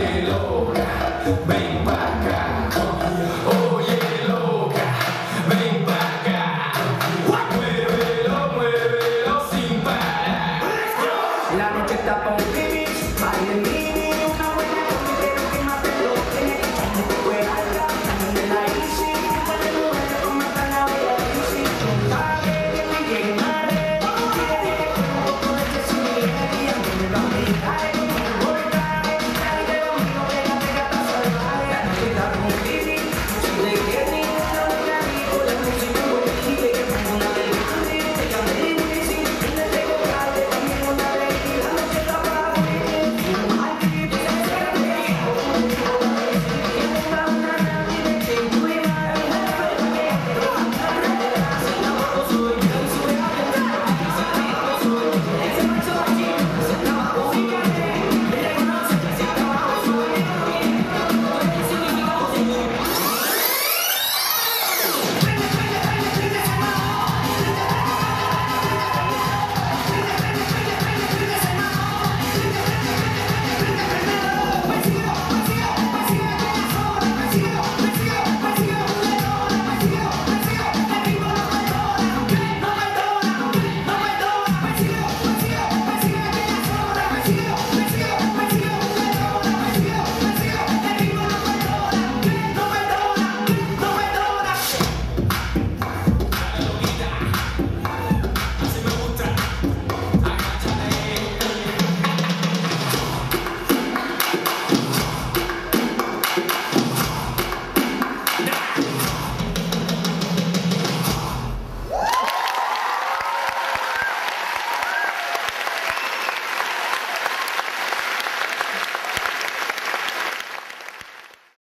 Oye, loca, ven para acá. Oye, loca, ven para acá. Muévelo, muévelo sin parar. La noche está